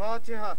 فاتحہ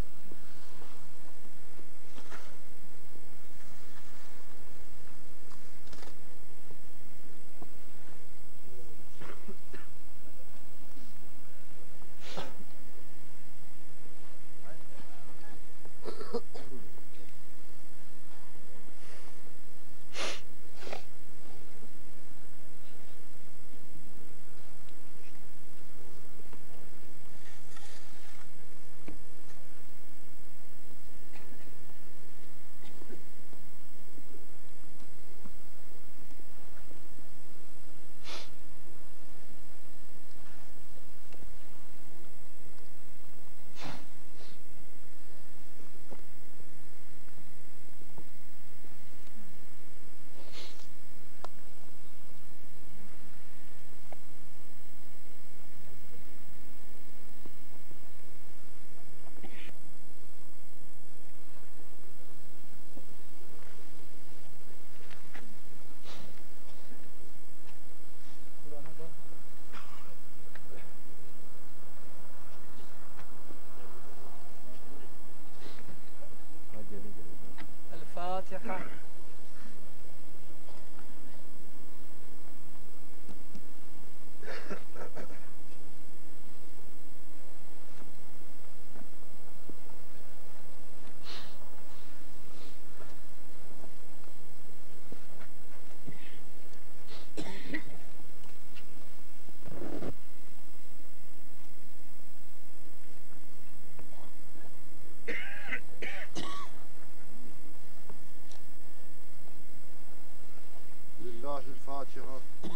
Sure.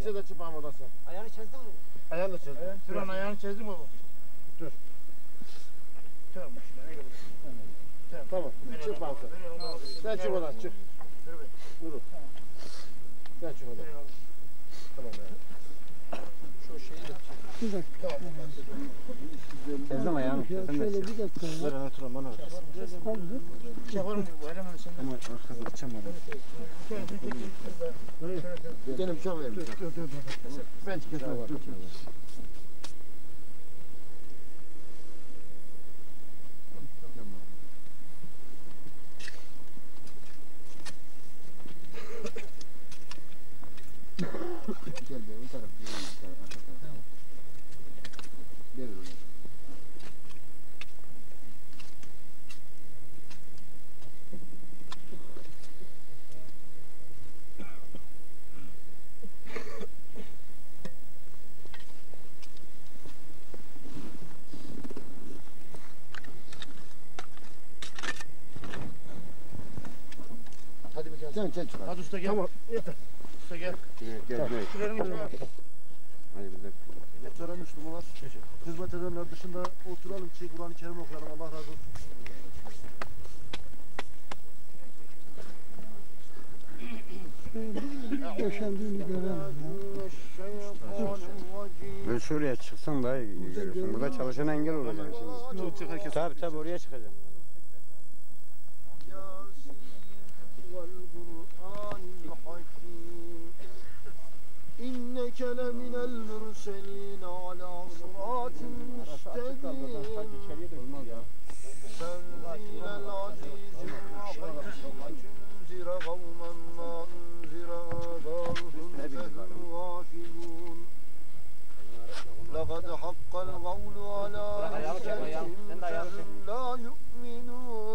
Basın çizdi çıpağım odası. Ayağını çözdün mü? Ayağını. Duran ayağını çizdi mi bu? Dur. Tamam. Tamam. Tamam. Çık bana sen. Çık odan çık. Dur. Sen çık odan. Tamam ya. Şu şeyi de Bir dakika. Çezdin ayağını. Ya Sen de şöyle bir dakika ya. Ver turan bana ver. Kaldır. Çek oğlum bu elemeni sen. Ama arkası açamadım. Benim çok verim. Ben çıkıyorum. Sen çıkar. Hadi usta gel. Tamam. Yeter. Usta gel. Gel gel. gel. Şuraya git. Hadi bir dakika. Muhterem Müslümanlar, hizmet edenler dışında oturalım ki Kur'an-ı Kerim okuyalım. Allah razı olsun. Döşendiğini görelim ya. Ben şuraya çıksam daha iyi görürsün. Burada çalışan engel olacak şimdi. Çok çık herkes. Tabi tabi oraya çıkacağım. القول على فهم لا يؤمنون.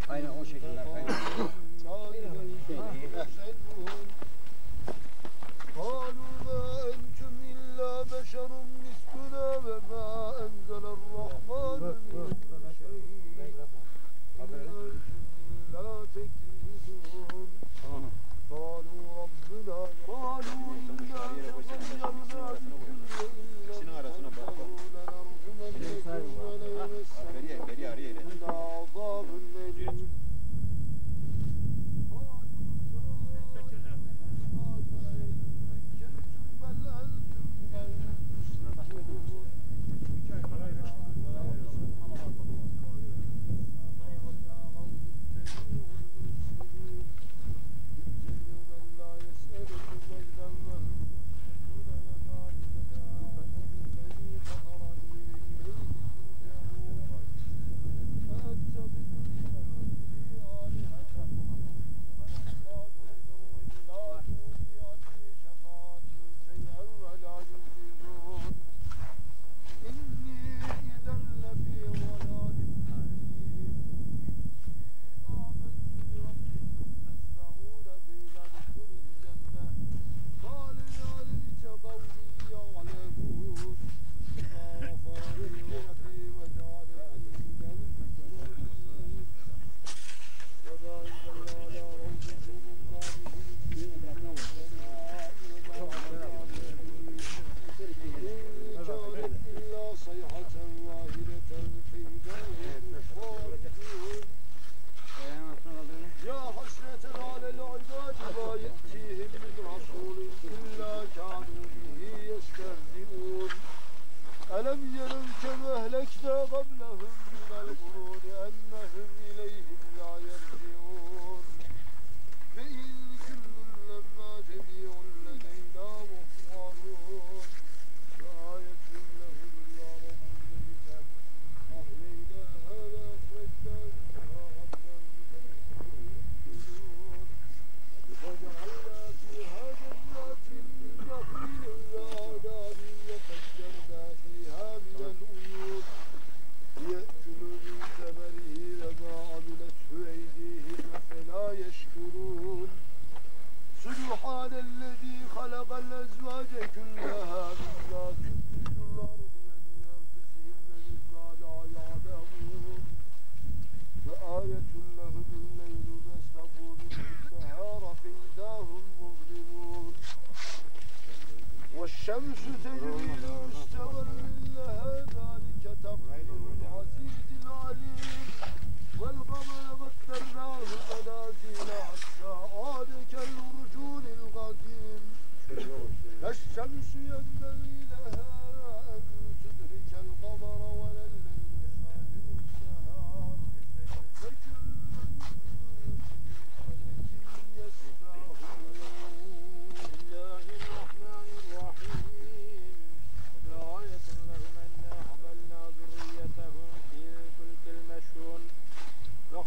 بثالث Aynen o şekilde.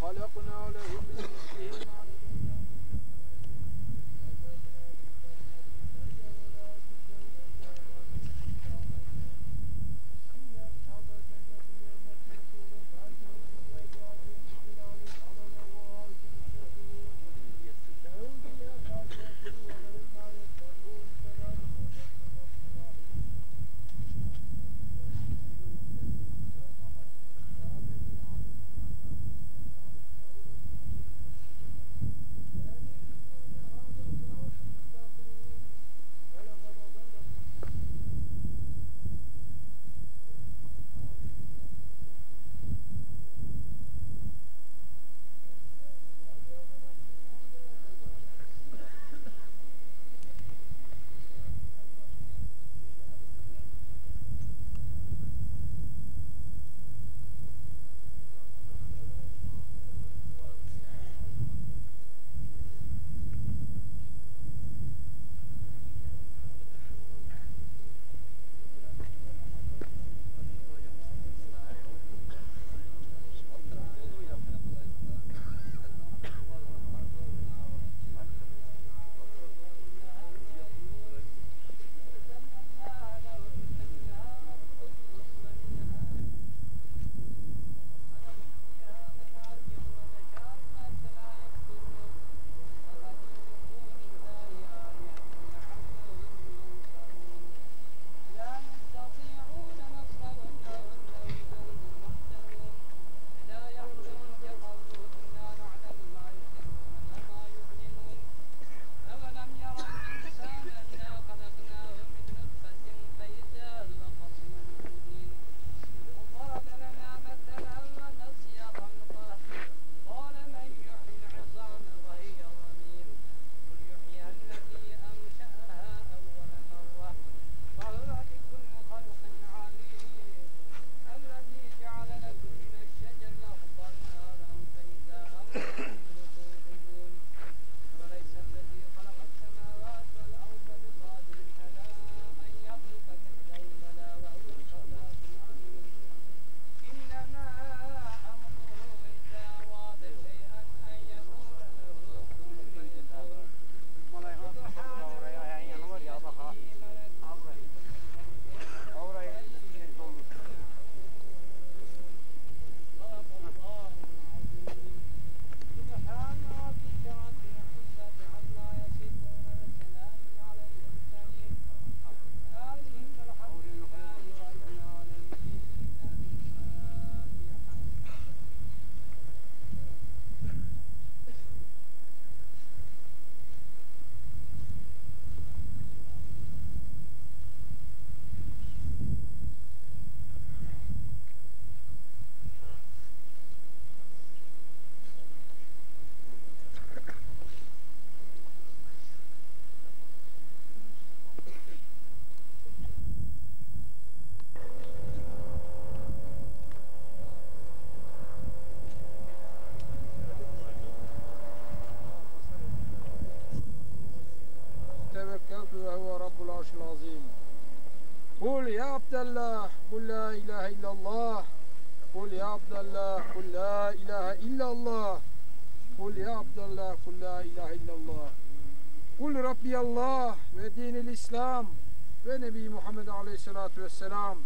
خلقنا لهم من مثلهما ilahe illallah. Kul ya Abdallah Kul la ilahe illallah. Kul ya Abdallah Kul la ilahe illallah. Kul Rabbiyallah ve dinil İslam ve Nebi Muhammed Aleyhisselatü Vesselam.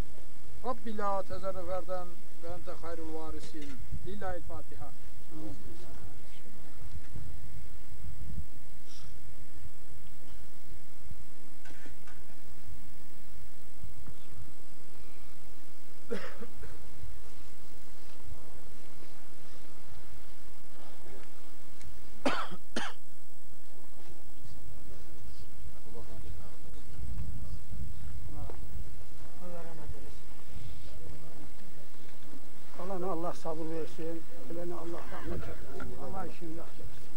Rabbi la tezerreferden ve ente hayrul varisin. Lillahi'l Fatiha. Sabır versin. Ölene Allah rahmet eylesin. Allah işini etsin.